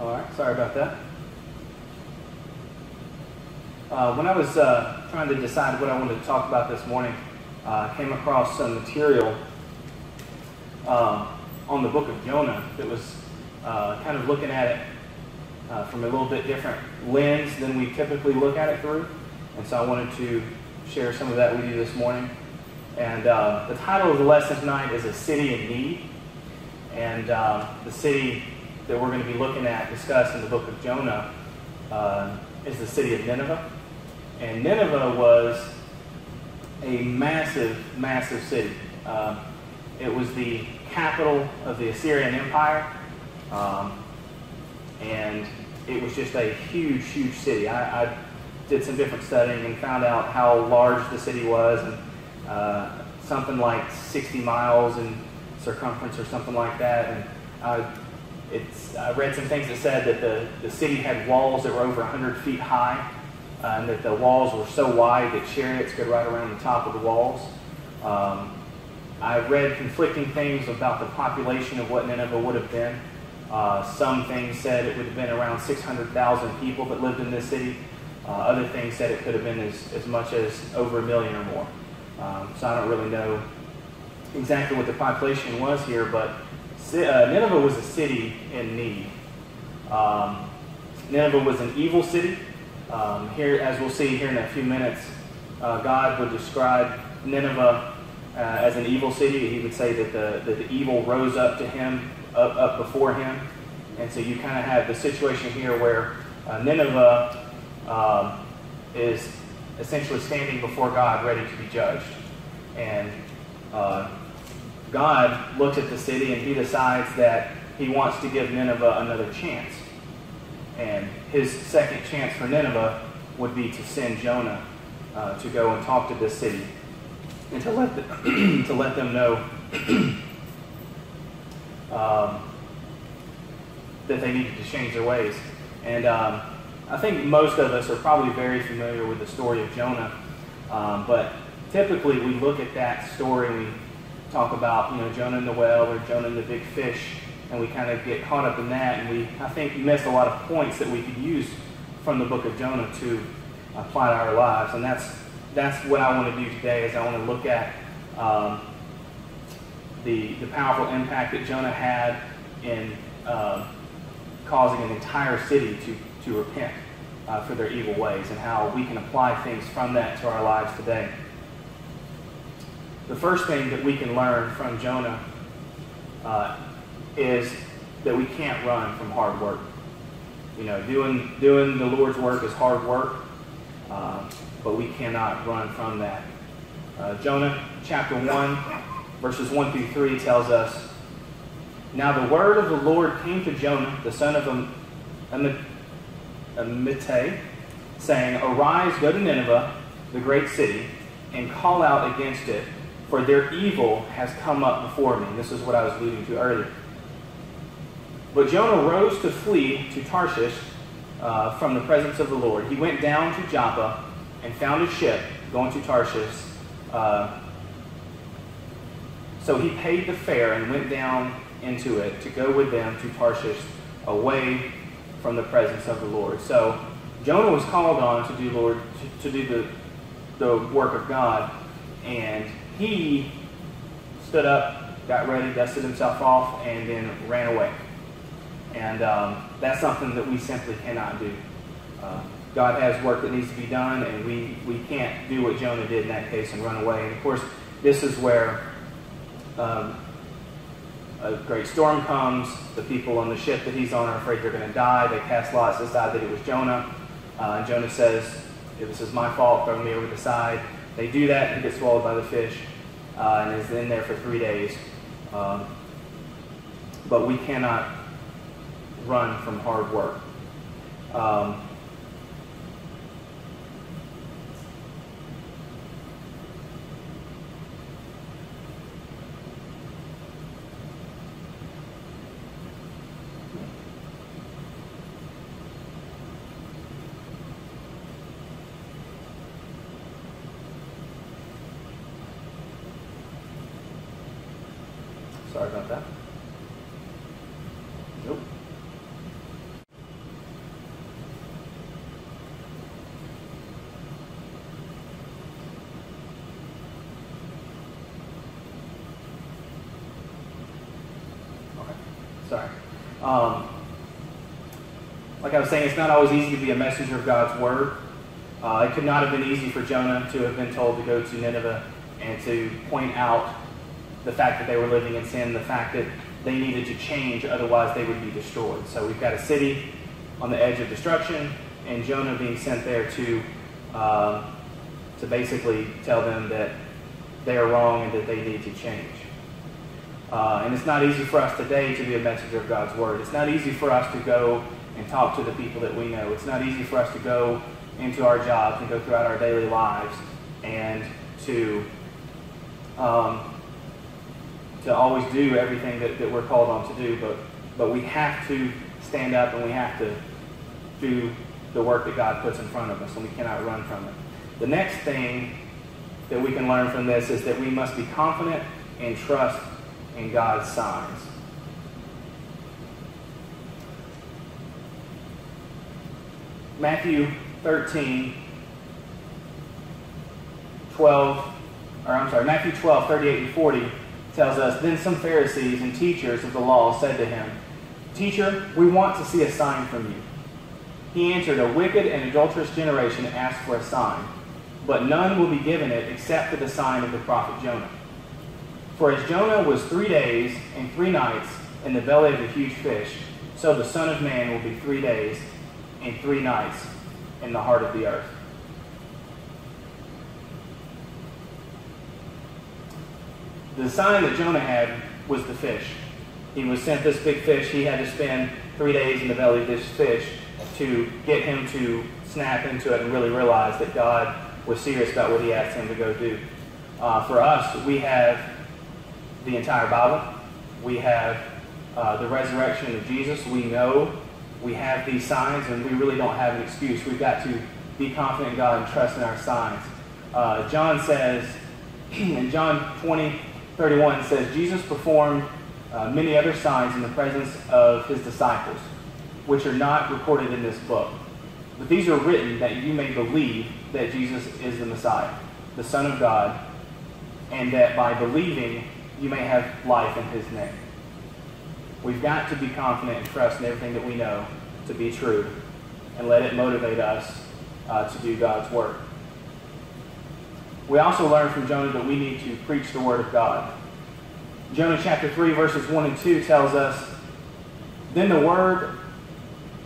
All right, sorry about that. Uh, when I was uh, trying to decide what I wanted to talk about this morning, uh, I came across some material uh, on the book of Jonah that was uh, kind of looking at it uh, from a little bit different lens than we typically look at it through. And so I wanted to share some of that with you this morning. And the title of the lesson tonight is A City in Need. And the city that we're going to be looking at, discussed in the book of Jonah, is the city of Nineveh. And Nineveh was a massive, massive city. Uh, it was the capital of the Assyrian Empire. Um, and it was just a huge, huge city. I, I, did some different studying and found out how large the city was, and uh, something like 60 miles in circumference or something like that. And I, it's, I read some things that said that the, the city had walls that were over 100 feet high uh, and that the walls were so wide that chariots could ride around the top of the walls. Um, I read conflicting things about the population of what Nineveh would have been. Uh, some things said it would have been around 600,000 people that lived in this city. Uh, other things said it could have been as, as much as over a million or more. Um, so I don't really know exactly what the population was here, but Nineveh was a city in need. Um, Nineveh was an evil city. Um, here, as we'll see here in a few minutes, uh, God would describe Nineveh uh, as an evil city. He would say that the, that the evil rose up to him, up, up before him. And so you kind of have the situation here where uh, Nineveh um, is essentially standing before God ready to be judged. And uh, God looks at the city and he decides that he wants to give Nineveh another chance. And his second chance for Nineveh would be to send Jonah uh, to go and talk to this city and to let, the, to let them know um, that they needed to change their ways. And um, I think most of us are probably very familiar with the story of Jonah. Um, but typically we look at that story and we talk about, you know, Jonah in the well or Jonah in the big fish and we kind of get caught up in that, and we, I think, miss a lot of points that we could use from the book of Jonah to apply to our lives. And that's, that's what I want to do today is I want to look at um, the, the powerful impact that Jonah had in uh, causing an entire city to, to repent uh, for their evil ways and how we can apply things from that to our lives today. The first thing that we can learn from Jonah uh, is that we can't run from hard work. You know, doing, doing the Lord's work is hard work, uh, but we cannot run from that. Uh, Jonah chapter 1, verses 1 through 3 tells us, Now the word of the Lord came to Jonah, the son of Amittai, saying, Arise, go to Nineveh, the great city, and call out against it, for their evil has come up before me. This is what I was alluding to earlier. But Jonah rose to flee to Tarshish uh, from the presence of the Lord. He went down to Joppa and found a ship going to Tarshish. Uh, so he paid the fare and went down into it to go with them to Tarshish away from the presence of the Lord. So Jonah was called on to do Lord to, to do the the work of God, and he stood up, got ready, dusted himself off, and then ran away. And um, that's something that we simply cannot do. Uh, God has work that needs to be done, and we, we can't do what Jonah did in that case and run away. And of course, this is where um, a great storm comes. The people on the ship that he's on are afraid they're going to die. They cast lots, decide that it was Jonah. Uh, and Jonah says, This is my fault, throw me over the side. They do that, and he gets swallowed by the fish uh, and is in there for three days. Um, but we cannot run from hard work. Um, Sorry about that. Nope. Sorry. Um, like I was saying, it's not always easy to be a messenger of God's word. Uh, it could not have been easy for Jonah to have been told to go to Nineveh and to point out the fact that they were living in sin, the fact that they needed to change, otherwise they would be destroyed. So we've got a city on the edge of destruction, and Jonah being sent there to uh, to basically tell them that they are wrong and that they need to change. Uh, and it's not easy for us today to be a messenger of God's word. It's not easy for us to go and talk to the people that we know. It's not easy for us to go into our jobs and go throughout our daily lives and to um, to always do everything that, that we're called on to do, but but we have to stand up and we have to do the work that God puts in front of us, and we cannot run from it. The next thing that we can learn from this is that we must be confident and trust in God's signs. Matthew 13, 12, or I'm sorry, Matthew 12, 38 and 40 tells us, Then some Pharisees and teachers of the law said to him, Teacher, we want to see a sign from you. He answered, A wicked and adulterous generation asks for a sign, but none will be given it except for the sign of the prophet Jonah. For as Jonah was three days and three nights in the belly of a huge fish, so the Son of Man will be three days and three nights in the heart of the earth. The sign that Jonah had was the fish. He was sent this big fish. He had to spend three days in the belly of this fish to get him to snap into it and really realize that God was serious about what he asked him to go do. Uh, for us, we have the entire Bible. We have uh, the resurrection of Jesus. We know we have these signs, and we really don't have an excuse. We've got to be confident in God and trust in our signs. Uh, John says, in John 20, 31, says, Jesus performed uh, many other signs in the presence of his disciples, which are not recorded in this book. But these are written that you may believe that Jesus is the Messiah, the Son of God, and that by believing you may have life in his name. We've got to be confident and trust in everything that we know to be true and let it motivate us uh, to do God's work. We also learn from Jonah that we need to preach the word of God. Jonah chapter 3, verses 1 and 2 tells us, Then the word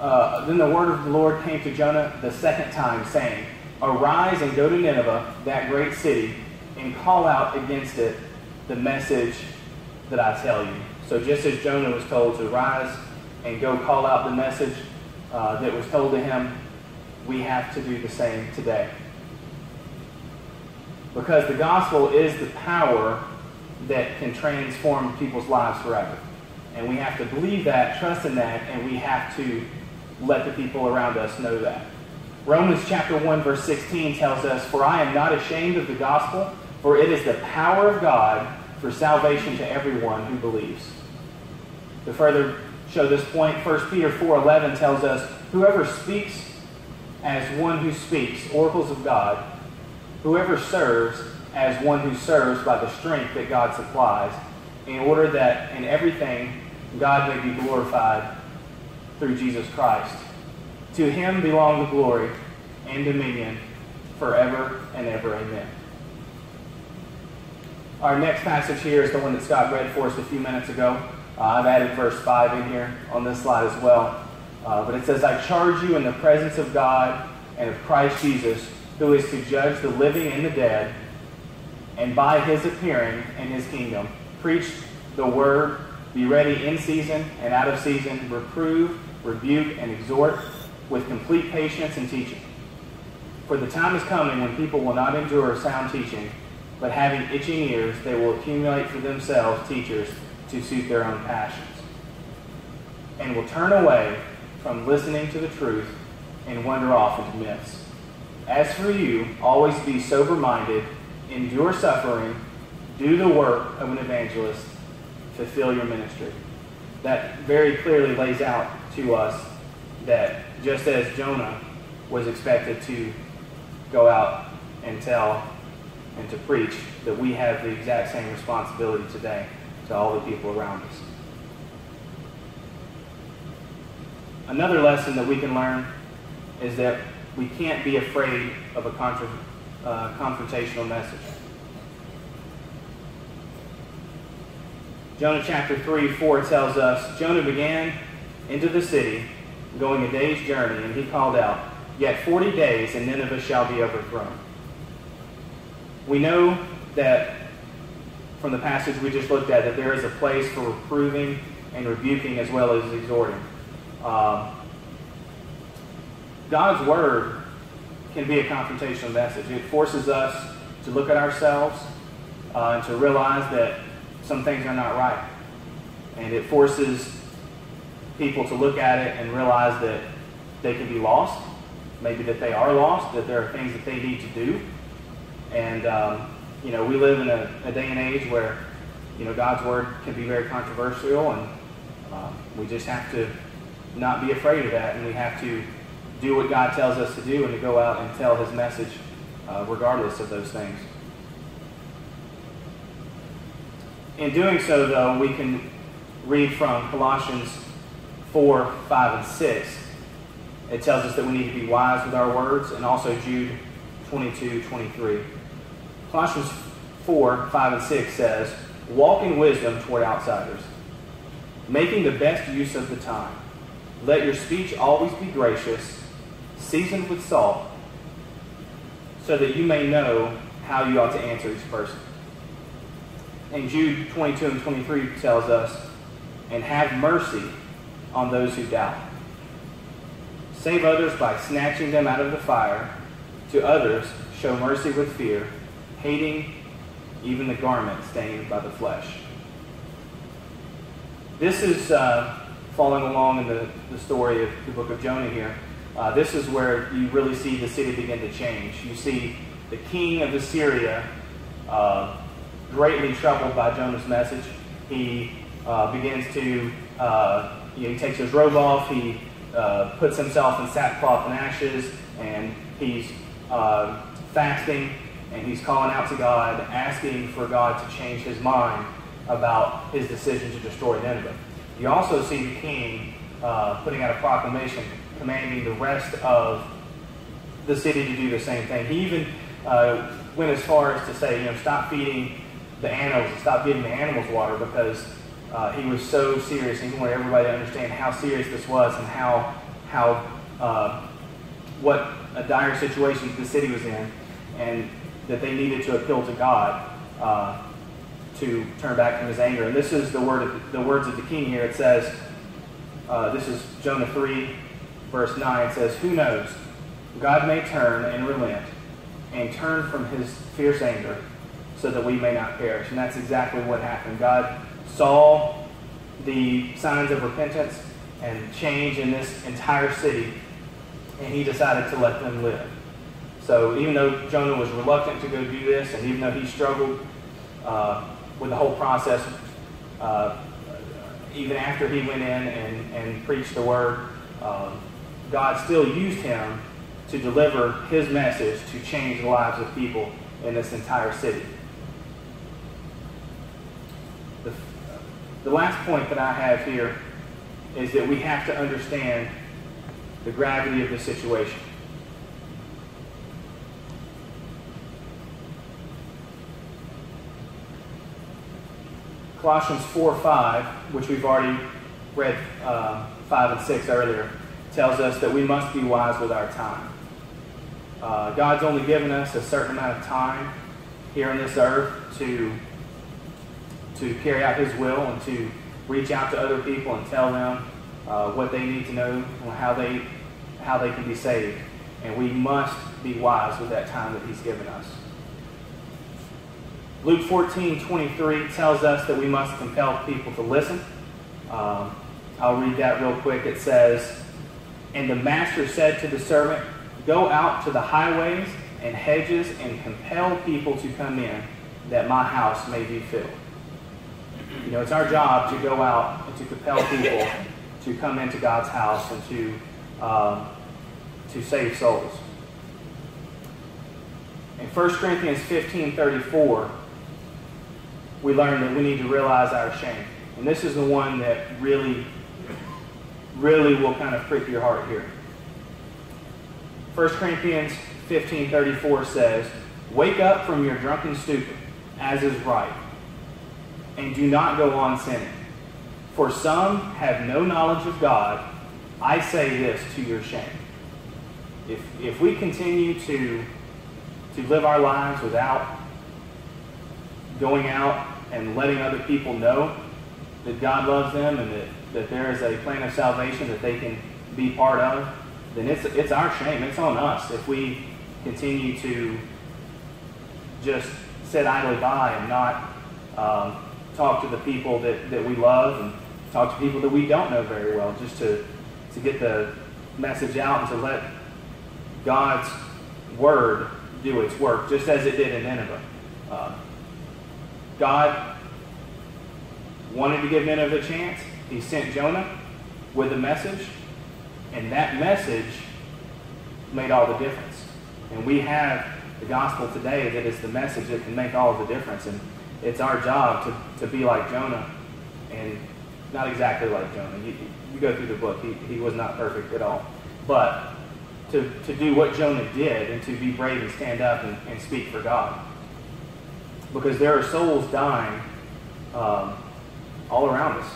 uh, then the word of the Lord came to Jonah the second time, saying, Arise and go to Nineveh, that great city, and call out against it the message that I tell you. So just as Jonah was told to rise and go call out the message uh, that was told to him, we have to do the same today. Because the gospel is the power that can transform people's lives forever. And we have to believe that, trust in that, and we have to let the people around us know that. Romans chapter 1 verse 16 tells us, For I am not ashamed of the gospel, for it is the power of God for salvation to everyone who believes. To further show this point, 1 Peter 4.11 tells us, Whoever speaks as one who speaks oracles of God, whoever serves as one who serves by the strength that God supplies, in order that in everything God may be glorified through Jesus Christ. To him belong the glory and dominion forever and ever. Amen. Our next passage here is the one that Scott read for us a few minutes ago. Uh, I've added verse 5 in here on this slide as well. Uh, but it says, I charge you in the presence of God and of Christ Jesus, who is to judge the living and the dead, and by his appearing in his kingdom, preach the word, be ready in season and out of season, reprove, rebuke, and exhort with complete patience and teaching. For the time is coming when people will not endure sound teaching, but having itching ears, they will accumulate for themselves teachers to suit their own passions, and will turn away from listening to the truth and wander off into myths. As for you, always be sober minded, endure suffering, do the work of an evangelist, fulfill your ministry. That very clearly lays out to us that just as Jonah was expected to go out and tell and to preach, that we have the exact same responsibility today to all the people around us. another lesson that we can learn is that we can't be afraid of a contra, uh, confrontational message. Jonah chapter 3 4 tells us Jonah began into the city, going a day's journey, and he called out, Yet 40 days, and Nineveh shall be overthrown. We know that from the passage we just looked at that there is a place for reproving and rebuking as well as exhorting. Um, God's word can be a confrontational message. It forces us to look at ourselves uh, and to realize that some things are not right. And it forces people to look at it and realize that they can be lost, maybe that they are lost, that there are things that they need to do. And, um, you know, we live in a, a, day and age where, you know, God's word can be very controversial, and um, we just have to not be afraid of that, and we have to do what God tells us to do and to go out and tell his message uh, regardless of those things. In doing so, though, we can read from Colossians 4, 5, and 6. It tells us that we need to be wise with our words, and also Jude 22, 23. Colossians 4, 5, and 6 says, Walk in wisdom toward outsiders, making the best use of the time. Let your speech always be gracious, seasoned with salt, so that you may know how you ought to answer each person. And Jude 22 and 23 tells us, And have mercy on those who doubt. Save others by snatching them out of the fire. To others, show mercy with fear hating even the garment stained by the flesh. This is uh, following along in the, the story of the book of Jonah here. Uh, this is where you really see the city begin to change. You see the king of Assyria uh, greatly troubled by Jonah's message. He uh, begins to, uh, you know, he takes his robe off, he uh, puts himself in sackcloth and ashes, and he's fasting and he's calling out to God, asking for God to change his mind about his decision to destroy Nineveh. You also see the king uh, putting out a proclamation commanding the rest of the city to do the same thing. He even uh, went as far as to say, you know, stop feeding the animals, stop giving the animals water because uh, he was so serious and he wanted everybody to understand how serious this was and how, how uh, what a dire situation the city was in. And that they needed to appeal to God uh, to turn back from his anger. And this is the word of, the words of the king here. It says, uh, this is Jonah 3, verse 9. It says, Who knows? God may turn and relent and turn from his fierce anger so that we may not perish. And that's exactly what happened. God saw the signs of repentance and change in this entire city, and he decided to let them live. So even though Jonah was reluctant to go do this, and even though he struggled uh, with the whole process, uh, even after he went in and, and preached the word, um, God still used him to deliver his message to change the lives of people in this entire city. The, the last point that I have here is that we have to understand the gravity of the situation. Colossians 4 5, which we've already read uh, 5 and 6 earlier, tells us that we must be wise with our time. Uh, God's only given us a certain amount of time here on this earth to, to carry out His will and to reach out to other people and tell them uh, what they need to know and how they, how they can be saved. And we must be wise with that time that He's given us. Luke 14, 23 tells us that we must compel people to listen. Um, I'll read that real quick. It says, And the master said to the servant, Go out to the highways and hedges and compel people to come in, that my house may be filled. You know, it's our job to go out and to compel people to come into God's house and to, um, to save souls. In 1 Corinthians 15 34, we learn that we need to realize our shame. And this is the one that really, really will kind of prick your heart here. 1 Corinthians 15:34 says, "Wake up from your drunken stupor, as is right, and do not go on sinning. For some have no knowledge of God. I say this to your shame." If if we continue to to live our lives without going out and letting other people know that God loves them and that, that there is a plan of salvation that they can be part of, then it's, it's our shame. It's on us if we continue to just sit idly by and not um, talk to the people that, that we love and talk to people that we don't know very well, just to, to get the message out and to let God's word do its work, just as it did in Nineveh. Uh, God wanted to give Nineveh a chance. He sent Jonah with a message, and that message made all the difference. And we have the gospel today that is the message that can make all the difference. And it's our job to, to be like Jonah, and not exactly like Jonah. You, you go through the book, he, he was not perfect at all. But to, to do what Jonah did and to be brave and stand up and, and speak for God. Because there are souls dying um, all around us,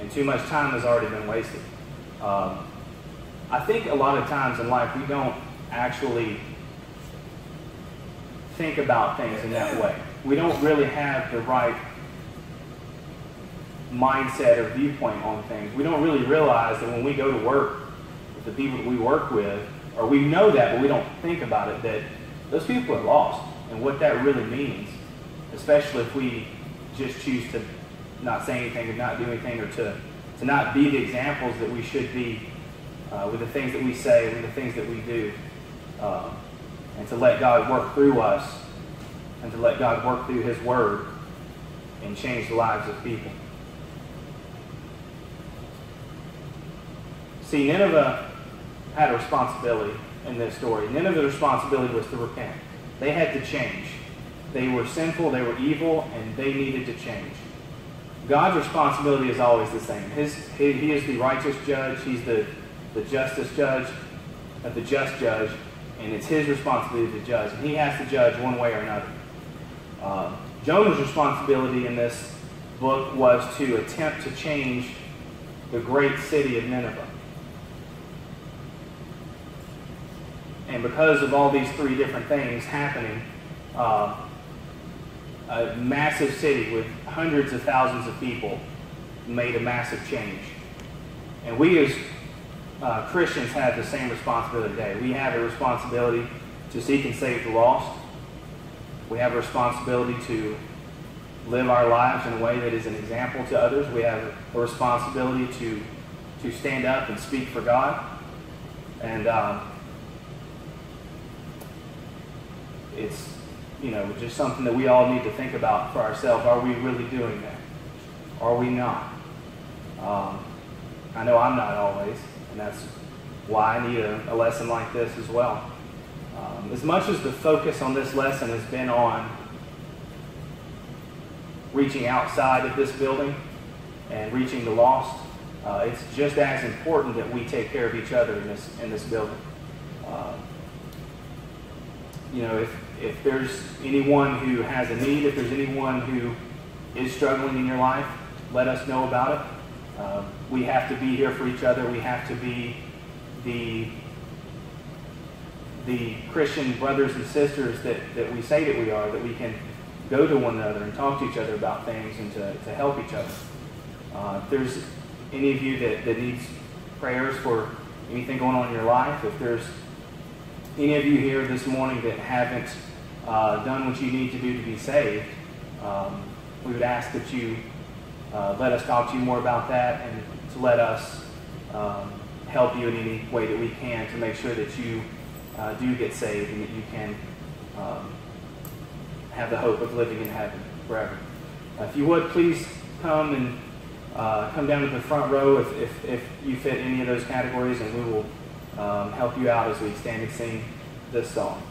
and too much time has already been wasted. Um, I think a lot of times in life we don't actually think about things in that way. We don't really have the right mindset or viewpoint on things. We don't really realize that when we go to work with the people that we work with, or we know that, but we don't think about it, that those people are lost and what that really means, especially if we just choose to not say anything or not do anything or to, to not be the examples that we should be uh, with the things that we say, with the things that we do, uh, and to let God work through us and to let God work through His Word and change the lives of people. See, Nineveh had a responsibility in this story. Nineveh's responsibility was to repent. They had to change. They were sinful, they were evil, and they needed to change. God's responsibility is always the same. His, he, he is the righteous judge. He's the, the justice judge, uh, the just judge, and it's his responsibility to judge. And he has to judge one way or another. Uh, Jonah's responsibility in this book was to attempt to change the great city of Nineveh. And because of all these three different things happening, uh, a massive city with hundreds of thousands of people made a massive change. And we as uh, Christians have the same responsibility today. We have a responsibility to seek and save the lost. We have a responsibility to live our lives in a way that is an example to others. We have a responsibility to, to stand up and speak for God. And um, it's you know just something that we all need to think about for ourselves. Are we really doing that? Are we not? Um, I know I'm not always, and that's why I need a, a lesson like this as well. Um, as much as the focus on this lesson has been on reaching outside of this building and reaching the lost, uh, it's just as important that we take care of each other in this in this building. Uh, you know, if if there's anyone who has a need, if there's anyone who is struggling in your life, let us know about it. Uh, we have to be here for each other. We have to be the the Christian brothers and sisters that, that we say that we are, that we can go to one another and talk to each other about things and to, to help each other. Uh, if there's any of you that, that needs prayers for anything going on in your life, if there's any of you here this morning that haven't uh, done what you need to do to be saved, um, we would ask that you uh, let us talk to you more about that and to let us um, help you in any way that we can to make sure that you uh, do get saved and that you can um, have the hope of living in heaven forever. Uh, if you would, please come and uh, come down to the front row if, if, if, you fit any of those categories, and we will um, help you out as we stand and sing this song.